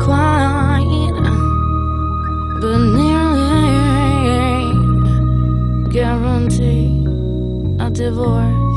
quite, but nearly guarantee a divorce.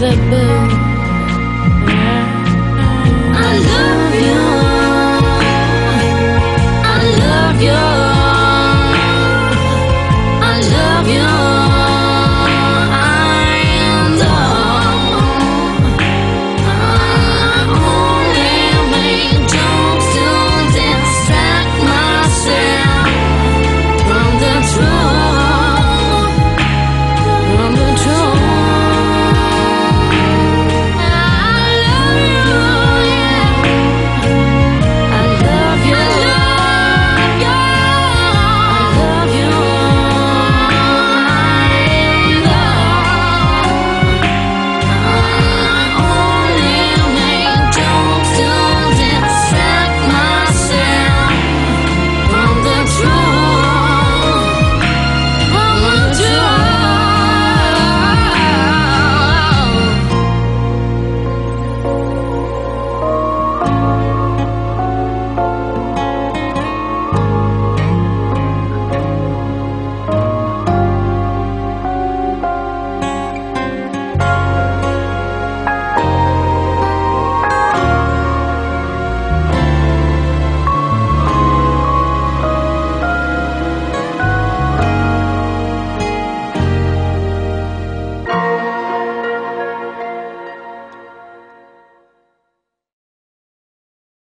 You'll